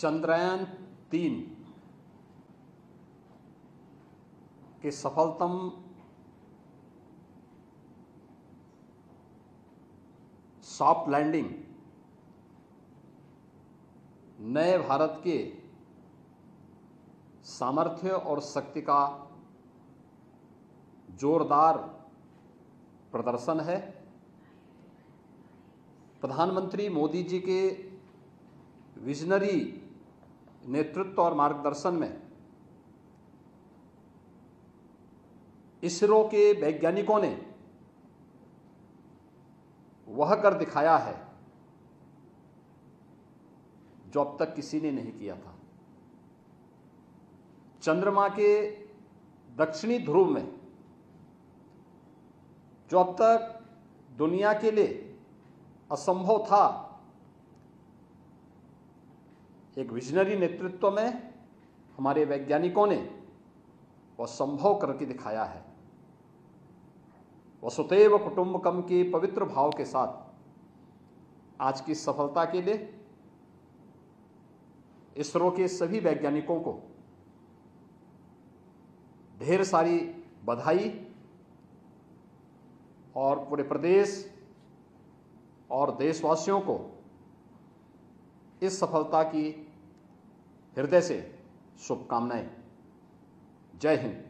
चंद्रयान तीन के सफलतम soft landing नए भारत के सामर्थ्य और शक्ति का जोरदार प्रदर्शन है। प्रधानमंत्री मोदी जी के विजनरी नेतृत्व और मार्गदर्शन में इसरो के वैज्ञानिकों ने वह कर दिखाया है जो अब तक किसी ने नहीं किया था। चंद्रमा के दक्षिणी ध्रुव में, जो अब तक दुनिया के लिए असंभव था एक विजनरी नेतृत्व में हमारे वैज्ञानिकों ने वह संभव करके दिखाया है। वसुदेव कुटुंबकम के पवित्र भाव के साथ आज की सफलता के लिए इसरो के सभी वैज्ञानिकों को ढेर सारी बधाई और पूरे प्रदेश और देशवासियों को इस सफलता की हृदय से शुभकामनाएँ। जय हिंद।